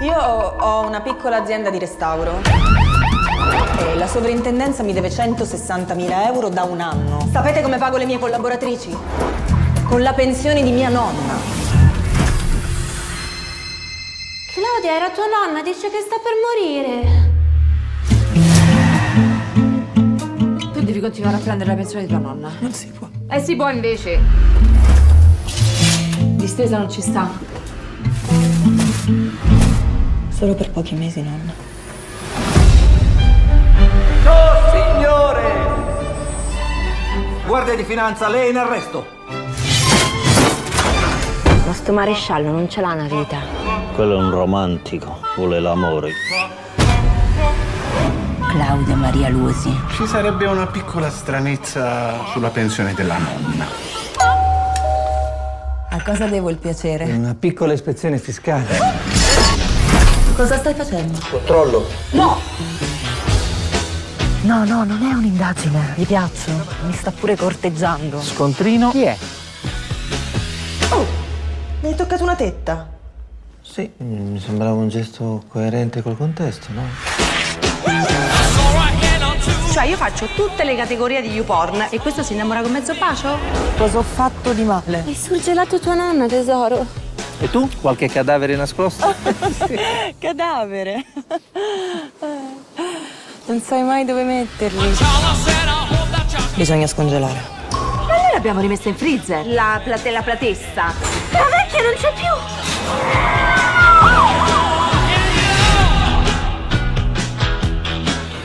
Io ho una piccola azienda di restauro e la sovrintendenza mi deve 160.000 euro da un anno. Sapete come pago le mie collaboratrici? Con la pensione di mia nonna. Claudia, era tua nonna, dice che sta per morire. Tu devi continuare a prendere la pensione di tua nonna. Non si può. Eh si può invece. Distesa non ci sta. Solo per pochi mesi, nonna. Oh, signore! Guardia di finanza, lei è in arresto. Ma sto maresciallo non ce l'ha una vita. Quello è un romantico, vuole l'amore. Claudia Maria Lusi. Ci sarebbe una piccola stranezza sulla pensione della nonna. A cosa devo il piacere? Una piccola ispezione fiscale. Cosa stai facendo? Controllo. No! No, no, non è un'indagine. Gli piaccio. Mi sta pure corteggiando. Scontrino. Chi è? Oh, mi hai toccato una tetta. Sì, mi sembrava un gesto coerente col contesto, no? Cioè io faccio tutte le categorie di YouPorn e questo si innamora con mezzo bacio? Cosa ho fatto di male? Hai surgelato tua nonna, tesoro. E tu? Qualche cadavere nascosto? Cadavere. Non sai mai dove metterli. Bisogna scongelare. Ma noi l'abbiamo rimessa in freezer. La platella platessa. La vecchia non c'è più.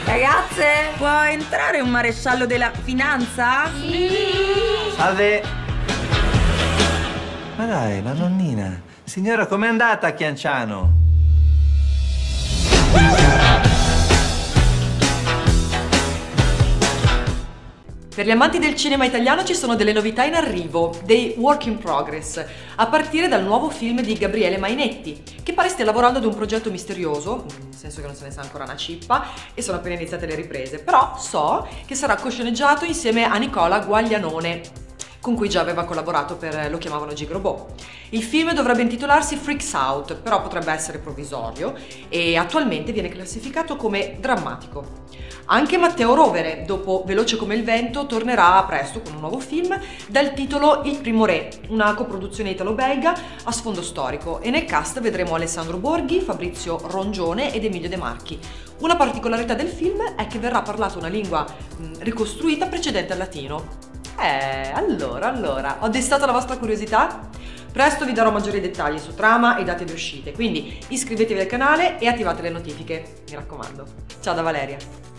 Ragazze, può entrare un maresciallo della finanza? Salve. Ma dai, la nonnina. Signora, com'è andata a Chianciano? Per gli amanti del cinema italiano ci sono delle novità in arrivo, dei work in progress, a partire dal nuovo film di Gabriele Mainetti, che pare stia lavorando ad un progetto misterioso, nel senso che non se ne sa ancora una cippa, e sono appena iniziate le riprese, però so che sarà cosceneggiato insieme a Nicola Guaglianone, con cui già aveva collaborato per Lo chiamavano Gigrobò. Il film dovrebbe intitolarsi Freaks Out, però potrebbe essere provvisorio e attualmente viene classificato come drammatico. Anche Matteo Rovere, dopo Veloce come il vento, tornerà presto con un nuovo film dal titolo Il primo re, una coproduzione italo-belga a sfondo storico e nel cast vedremo Alessandro Borghi, Fabrizio Rongione ed Emilio De Marchi. Una particolarità del film è che verrà parlata una lingua ricostruita precedente al latino. Eh, allora, allora, ho destato la vostra curiosità? Presto vi darò maggiori dettagli su trama e date di uscite, quindi iscrivetevi al canale e attivate le notifiche, mi raccomando. Ciao da Valeria!